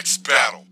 next battle.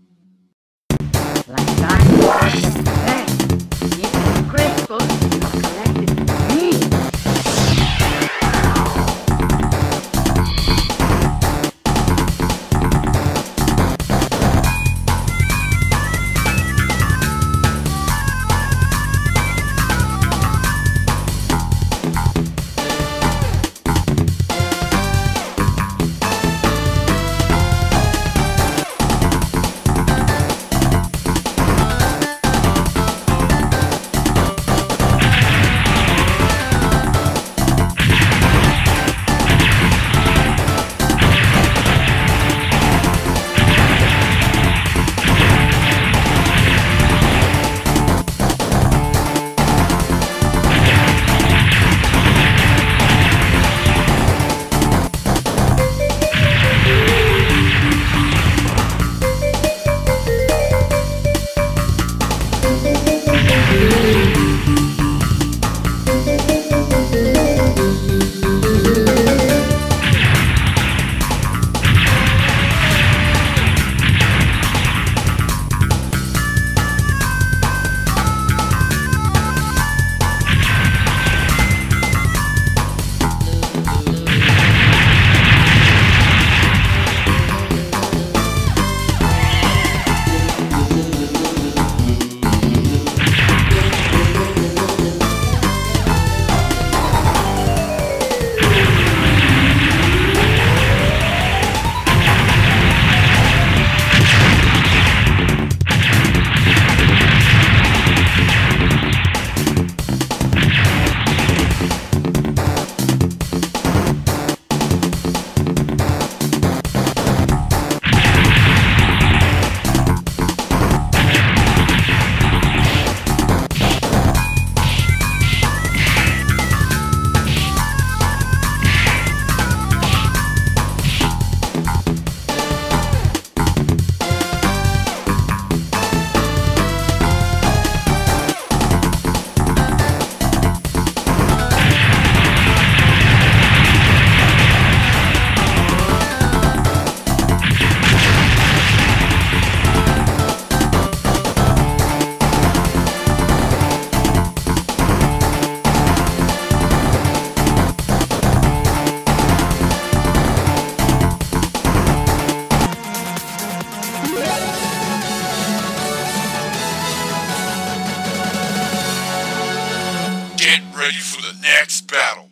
The next battle.